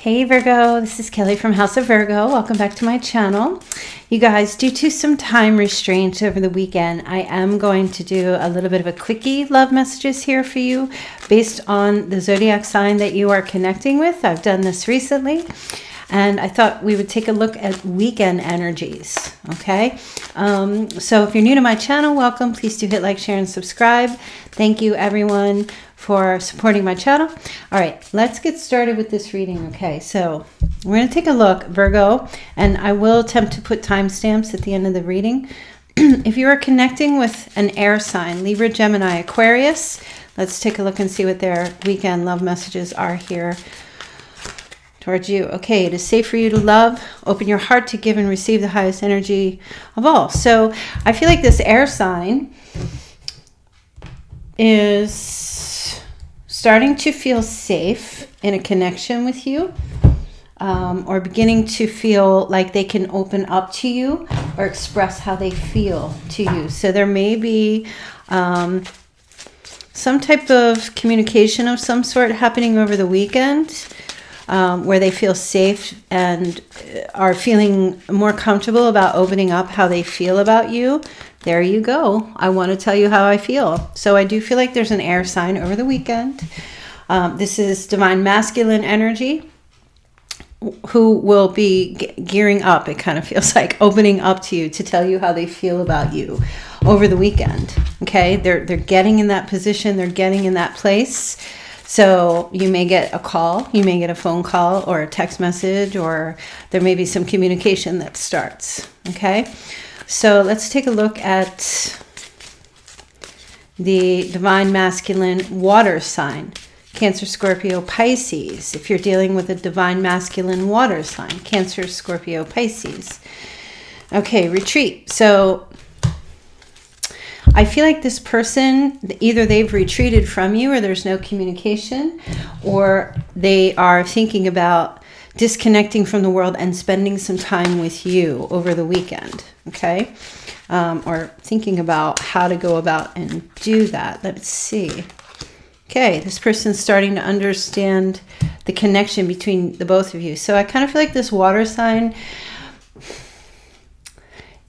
Hey Virgo, this is Kelly from House of Virgo. Welcome back to my channel. You guys, due to some time restraints over the weekend, I am going to do a little bit of a quickie love messages here for you based on the zodiac sign that you are connecting with. I've done this recently and I thought we would take a look at weekend energies. Okay, um, so if you're new to my channel, welcome. Please do hit like, share, and subscribe. Thank you, everyone, for supporting my channel. All right, let's get started with this reading. Okay, so we're going to take a look, Virgo, and I will attempt to put timestamps at the end of the reading. if you are connecting with an air sign, Libra, Gemini, Aquarius, let's take a look and see what their weekend love messages are here towards you. Okay, it is safe for you to love. Open your heart to give and receive the highest energy of all. So I feel like this air sign is starting to feel safe in a connection with you. Um, or beginning to feel like they can open up to you or express how they feel to you. So there may be um, some type of communication of some sort happening over the weekend um, where they feel safe and are feeling more comfortable about opening up how they feel about you, there you go. I want to tell you how I feel. So I do feel like there's an air sign over the weekend. Um, this is divine masculine energy who will be gearing up it kind of feels like opening up to you to tell you how they feel about you over the weekend okay they're they're getting in that position they're getting in that place so you may get a call, you may get a phone call or a text message, or there may be some communication that starts. Okay, so let's take a look at the divine masculine water sign. Cancer, Scorpio, Pisces. If you're dealing with a divine masculine water sign, Cancer, Scorpio, Pisces. Okay, retreat. So I feel like this person, either they've retreated from you or there's no communication, or they are thinking about disconnecting from the world and spending some time with you over the weekend, okay? Um, or thinking about how to go about and do that. Let's see. Okay, this person's starting to understand the connection between the both of you. So I kind of feel like this water sign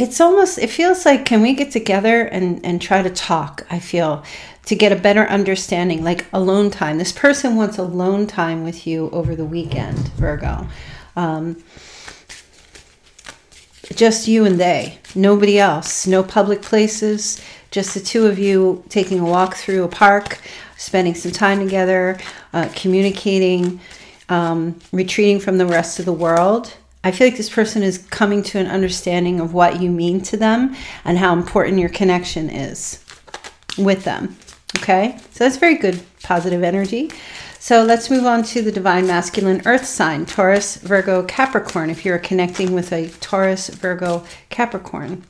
it's almost it feels like can we get together and and try to talk i feel to get a better understanding like alone time this person wants alone time with you over the weekend virgo um, just you and they. Nobody else. No public places. Just the two of you taking a walk through a park spending some time together uh, communicating um, retreating from the rest of the world. I feel like this person is coming to an understanding of what you mean to them and how important your connection is with them. Okay, so that's very good positive energy. So let's move on to the divine masculine earth sign Taurus, Virgo, Capricorn. If you're connecting with a Taurus, Virgo, Capricorn.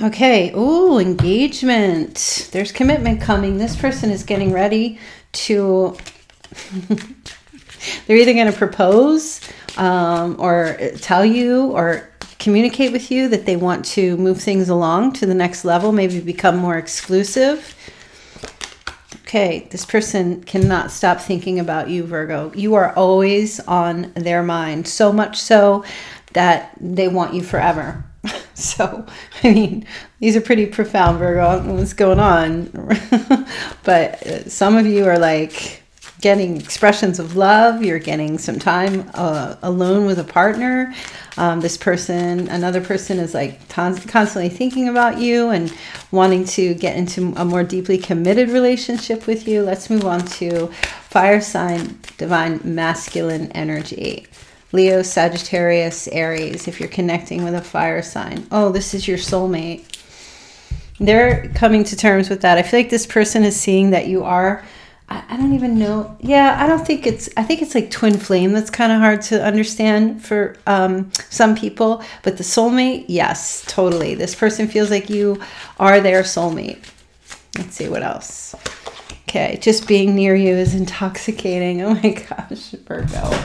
Okay, oh, engagement. There's commitment coming. This person is getting ready to They're either going to propose um, or tell you or communicate with you that they want to move things along to the next level, maybe become more exclusive. Okay, this person cannot stop thinking about you, Virgo. You are always on their mind, so much so that they want you forever. so, I mean, these are pretty profound, Virgo. What's going on. but uh, some of you are like, getting expressions of love, you're getting some time uh, alone with a partner. Um, this person, another person is like constantly thinking about you and wanting to get into a more deeply committed relationship with you. Let's move on to fire sign, divine masculine energy. Leo, Sagittarius, Aries, if you're connecting with a fire sign. Oh, this is your soulmate. They're coming to terms with that. I feel like this person is seeing that you are I, I don't even know. Yeah, I don't think it's. I think it's like twin flame. That's kind of hard to understand for um, some people. But the soulmate, yes, totally. This person feels like you are their soulmate. Let's see what else. Okay, just being near you is intoxicating. Oh my gosh, Virgo.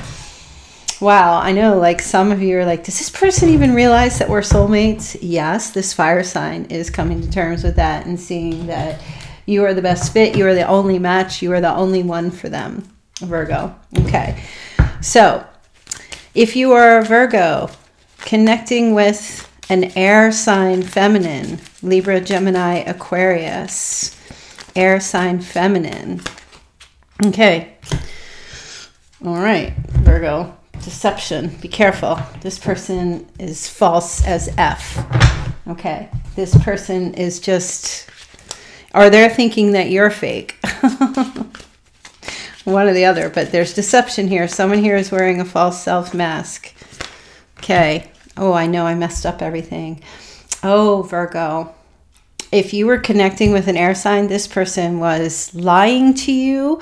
Wow, I know like some of you are like, does this person even realize that we're soulmates? Yes, this fire sign is coming to terms with that and seeing that you are the best fit. You are the only match. You are the only one for them. Virgo. Okay. So, if you are a Virgo, connecting with an air sign feminine, Libra, Gemini, Aquarius, air sign feminine. Okay. All right, Virgo. Deception. Be careful. This person is false as F. Okay. This person is just, or they're thinking that you're fake. One or the other, but there's deception here. Someone here is wearing a false self mask. Okay. Oh, I know I messed up everything. Oh, Virgo. If you were connecting with an air sign, this person was lying to you,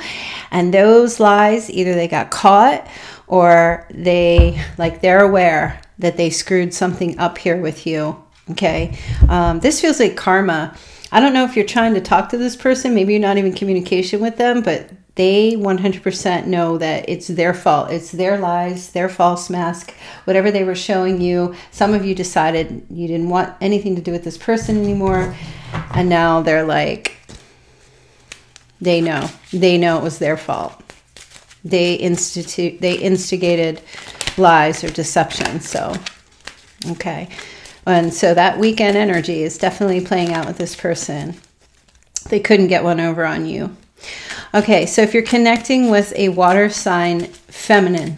and those lies either they got caught or they, like, they're aware that they screwed something up here with you. Okay. Um, this feels like karma. I don't know if you're trying to talk to this person, maybe you're not even communication with them, but they 100% know that it's their fault. It's their lies, their false mask, whatever they were showing you. Some of you decided you didn't want anything to do with this person anymore. And now they're like, they know. They know it was their fault. They institute they instigated lies or deception. So okay. And so that weekend energy is definitely playing out with this person. They couldn't get one over on you. Okay, so if you're connecting with a water sign feminine,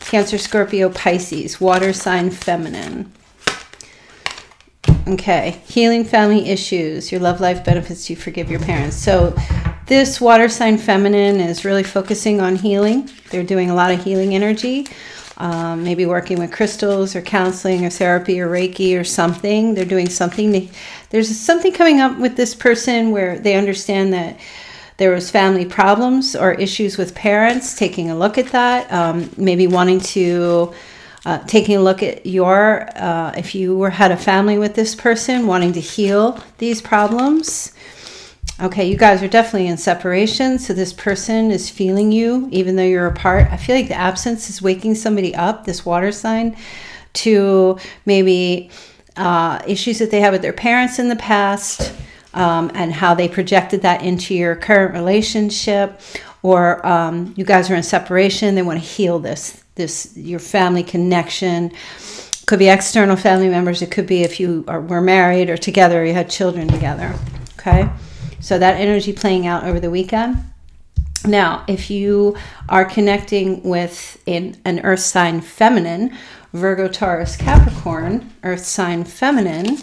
Cancer, Scorpio, Pisces, water sign feminine. Okay, healing family issues, your love life benefits you forgive your parents. So this water sign feminine is really focusing on healing. They're doing a lot of healing energy. Um, maybe working with crystals or counseling or therapy or Reiki or something. They're doing something. there's something coming up with this person where they understand that there was family problems or issues with parents, taking a look at that, um, maybe wanting to, uh, taking a look at your, uh, if you were had a family with this person, wanting to heal these problems. Okay, you guys are definitely in separation, so this person is feeling you even though you're apart. I feel like the absence is waking somebody up, this water sign, to maybe uh, issues that they had with their parents in the past um, and how they projected that into your current relationship or um, you guys are in separation they want to heal this this your family connection could be external family members it could be if you are, were married or together or you had children together okay so that energy playing out over the weekend now if you are connecting with an, an earth sign feminine virgo taurus capricorn earth sign feminine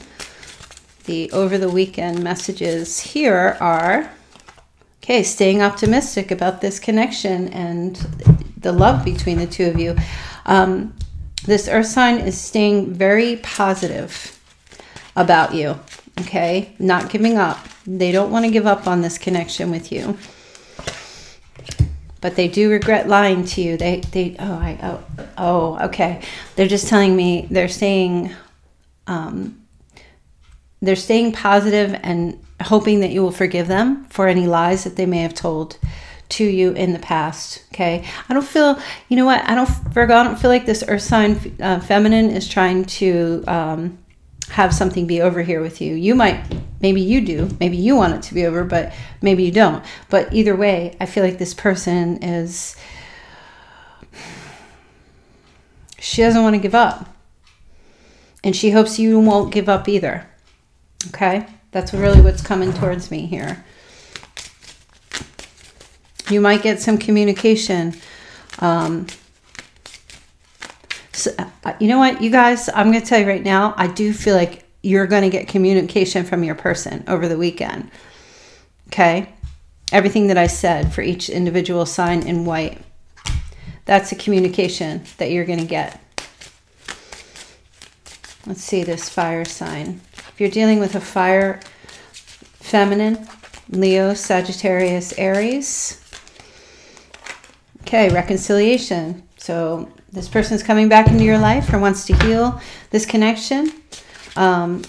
the over the weekend messages here are okay, staying optimistic about this connection and the love between the two of you. Um, this earth sign is staying very positive about you, okay? Not giving up. They don't want to give up on this connection with you. But they do regret lying to you. They, they, oh, I, oh, oh, okay. They're just telling me, they're saying, um, they're staying positive and hoping that you will forgive them for any lies that they may have told to you in the past. Okay. I don't feel, you know what? I don't, Virgo, I don't feel like this earth sign uh, feminine is trying to um, have something be over here with you. You might, maybe you do, maybe you want it to be over, but maybe you don't. But either way, I feel like this person is, she doesn't want to give up. And she hopes you won't give up either. Okay, that's really what's coming towards me here. You might get some communication. Um, so, uh, you know what, you guys, I'm going to tell you right now, I do feel like you're going to get communication from your person over the weekend. Okay, everything that I said for each individual sign in white. That's a communication that you're going to get. Let's see this fire sign. If you're dealing with a fire feminine, Leo, Sagittarius, Aries. Okay, reconciliation. So this person is coming back into your life or wants to heal this connection. Um,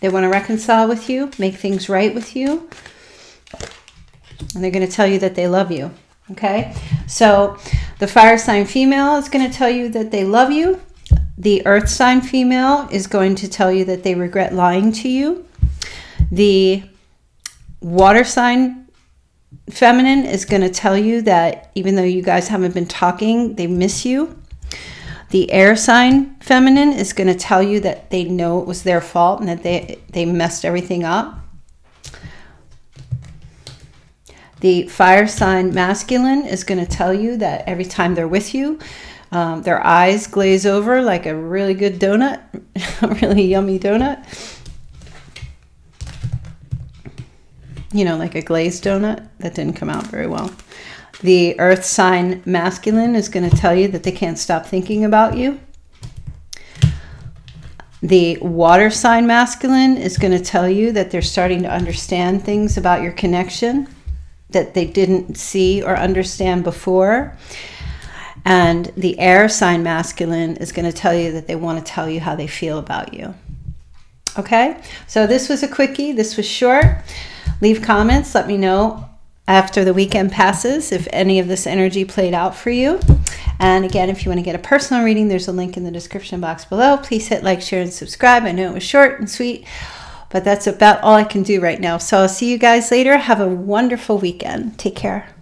they want to reconcile with you, make things right with you. And they're going to tell you that they love you. Okay, so the fire sign female is going to tell you that they love you. The earth sign female is going to tell you that they regret lying to you. The water sign feminine is going to tell you that even though you guys haven't been talking, they miss you. The air sign feminine is going to tell you that they know it was their fault and that they, they messed everything up. The fire sign masculine is going to tell you that every time they're with you, um, their eyes glaze over like a really good donut, a really yummy donut. You know, like a glazed donut. That didn't come out very well. The earth sign masculine is going to tell you that they can't stop thinking about you. The water sign masculine is going to tell you that they're starting to understand things about your connection that they didn't see or understand before. And the air sign masculine is going to tell you that they want to tell you how they feel about you. Okay, so this was a quickie. This was short. Leave comments. Let me know after the weekend passes if any of this energy played out for you. And again, if you want to get a personal reading, there's a link in the description box below. Please hit like, share, and subscribe. I know it was short and sweet, but that's about all I can do right now. So I'll see you guys later. Have a wonderful weekend. Take care.